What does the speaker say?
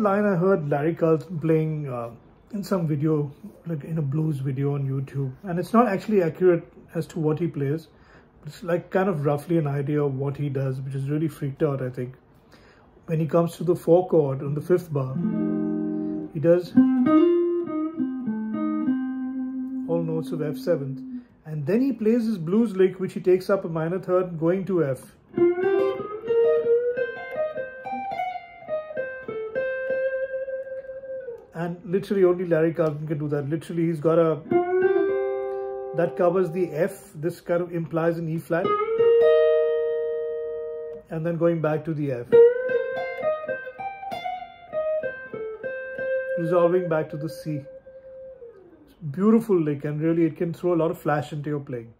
line I heard Larry Carlton playing uh, in some video, like in a blues video on YouTube. And it's not actually accurate as to what he plays. It's like kind of roughly an idea of what he does, which is really freaked out, I think. When he comes to the four chord on the fifth bar, he does all notes of F seventh. And then he plays his blues lick, which he takes up a minor third going to F. and literally only Larry Carlton can do that. Literally, he's got a that covers the F. This kind of implies an E flat, and then going back to the F, resolving back to the C. Beautiful lick, and really, it can throw a lot of flash into your playing.